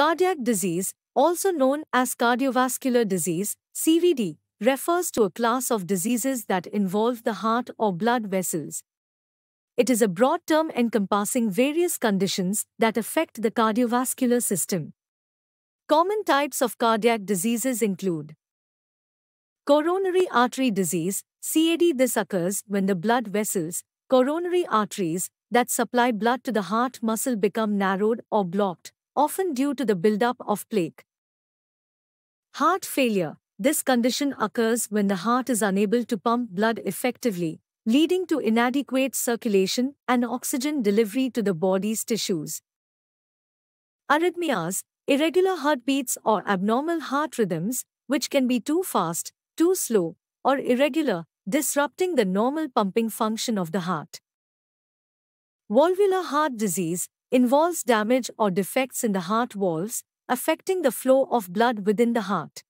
Cardiac disease, also known as cardiovascular disease, CVD, refers to a class of diseases that involve the heart or blood vessels. It is a broad term encompassing various conditions that affect the cardiovascular system. Common types of cardiac diseases include coronary artery disease, CAD. This occurs when the blood vessels, coronary arteries, that supply blood to the heart muscle become narrowed or blocked, often due to the buildup of plaque. Heart failure. This condition occurs when the heart is unable to pump blood effectively, leading to inadequate circulation and oxygen delivery to the body's tissues. Arrhythmias, irregular heartbeats or abnormal heart rhythms, which can be too fast, too slow, or irregular, disrupting the normal pumping function of the heart. Valvular heart disease involves damage or defects in the heart valves, affecting the flow of blood within the heart.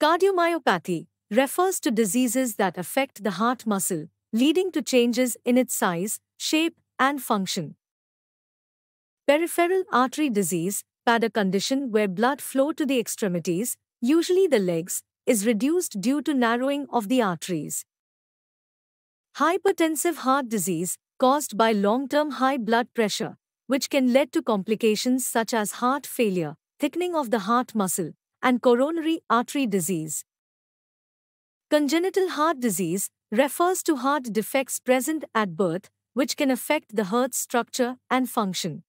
Cardiomyopathy refers to diseases that affect the heart muscle, leading to changes in its size, shape, and function. Peripheral artery disease, PAD a condition where blood flow to the extremities, usually the legs, is reduced due to narrowing of the arteries. Hypertensive heart disease, caused by long-term high blood pressure, which can lead to complications such as heart failure, thickening of the heart muscle, and coronary artery disease. Congenital heart disease refers to heart defects present at birth, which can affect the heart's structure and function.